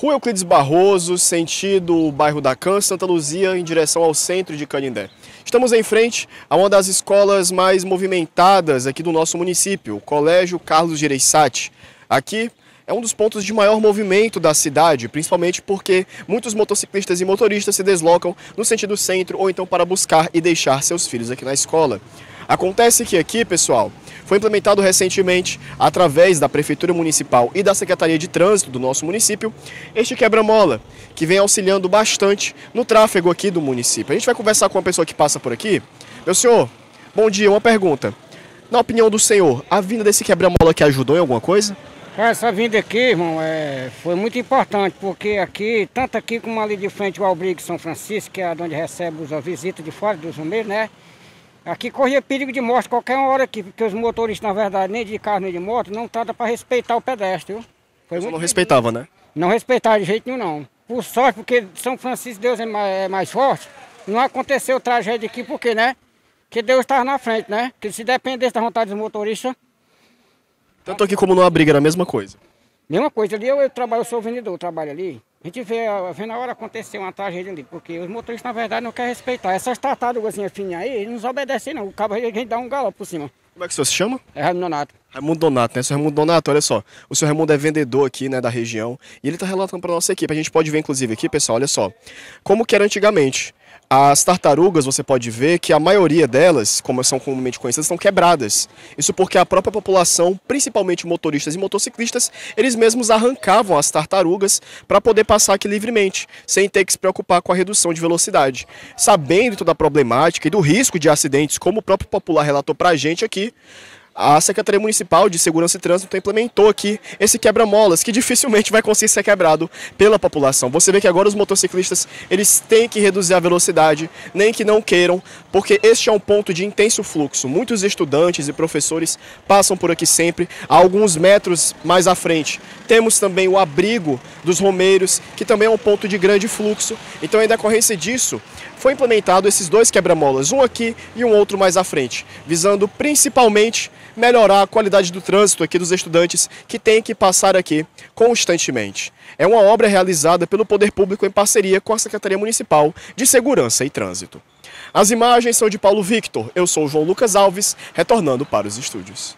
Rua Euclides Barroso, sentido bairro da Can, Santa Luzia, em direção ao centro de Canindé. Estamos em frente a uma das escolas mais movimentadas aqui do nosso município, o Colégio Carlos Gereissati. Aqui é um dos pontos de maior movimento da cidade, principalmente porque muitos motociclistas e motoristas se deslocam no sentido centro ou então para buscar e deixar seus filhos aqui na escola. Acontece que aqui, pessoal, foi implementado recentemente, através da Prefeitura Municipal e da Secretaria de Trânsito do nosso município, este quebra-mola, que vem auxiliando bastante no tráfego aqui do município. A gente vai conversar com uma pessoa que passa por aqui. Meu senhor, bom dia, uma pergunta. Na opinião do senhor, a vinda desse quebra-mola aqui ajudou em alguma coisa? Essa vinda aqui, irmão, é, foi muito importante, porque aqui, tanto aqui como ali de frente o Albrigue São Francisco, que é onde recebe os visitas de fora dos rumeiros, né? Aqui corria perigo de morte qualquer hora aqui, porque os motoristas, na verdade, nem de carro nem de moto, não trata para respeitar o pedestre, viu? Foi não respeitava, né? Não respeitava de jeito nenhum, não. Por sorte, porque São Francisco, Deus é mais, é mais forte, não aconteceu tragédia aqui, porque, né? Que Deus estava na frente, né? Que se dependesse da vontade dos motoristas... Tanto aqui como numa briga era a mesma coisa? Mesma coisa. Ali eu, eu trabalho, eu sou vendedor, eu trabalho ali. A gente vê, vê na hora acontecer uma tragédia ali, porque os motoristas, na verdade, não querem respeitar. Essas tartarugas fininhas aí, eles não obedecem, não. O cabo a gente dá um galo por cima. Como é que o senhor se chama? É Raimundo Donato. Raimundo Donato, né? O senhor Raimundo Donato, olha só. O senhor Raimundo é vendedor aqui, né, da região. E ele está relatando para nossa equipe. A gente pode ver, inclusive, aqui, pessoal, olha só. Como que era antigamente. As tartarugas, você pode ver que a maioria delas, como são comumente conhecidas, estão quebradas. Isso porque a própria população, principalmente motoristas e motociclistas, eles mesmos arrancavam as tartarugas para poder passar aqui livremente, sem ter que se preocupar com a redução de velocidade. Sabendo toda a problemática e do risco de acidentes, como o próprio popular relatou para a gente aqui, a Secretaria Municipal de Segurança e Trânsito implementou aqui esse quebra-molas, que dificilmente vai conseguir ser quebrado pela população. Você vê que agora os motociclistas, eles têm que reduzir a velocidade, nem que não queiram, porque este é um ponto de intenso fluxo. Muitos estudantes e professores passam por aqui sempre, a alguns metros mais à frente. Temos também o abrigo dos romeiros, que também é um ponto de grande fluxo. Então, em decorrência disso, foi implementado esses dois quebra-molas, um aqui e um outro mais à frente, visando principalmente melhorar a qualidade do trânsito aqui dos estudantes que têm que passar aqui constantemente. É uma obra realizada pelo Poder Público em parceria com a Secretaria Municipal de Segurança e Trânsito. As imagens são de Paulo Victor, eu sou João Lucas Alves, retornando para os estúdios.